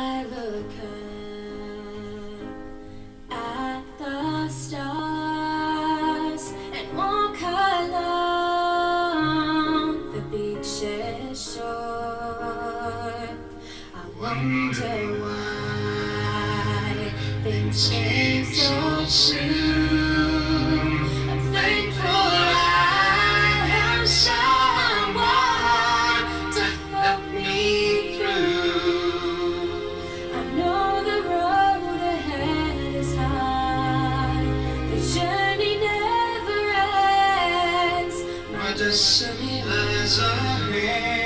I look up at the stars and walk along the beach's shore. I wonder why things change so soon. 证明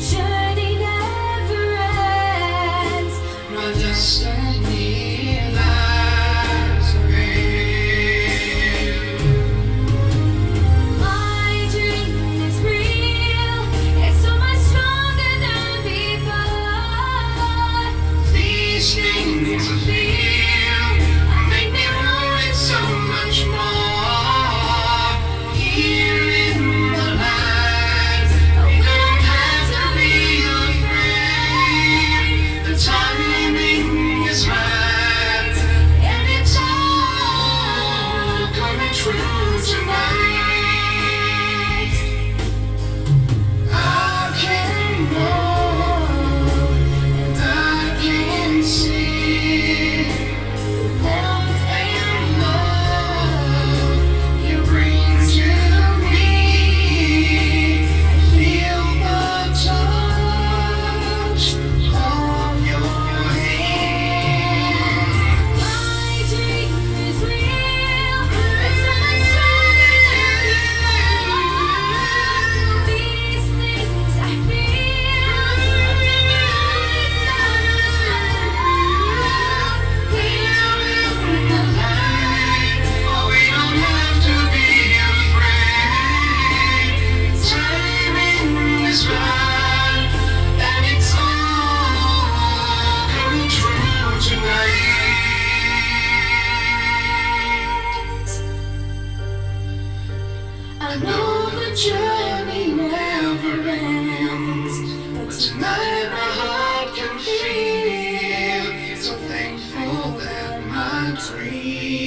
should. I know the journey never ends, but tonight my heart can feel so thankful that my dream.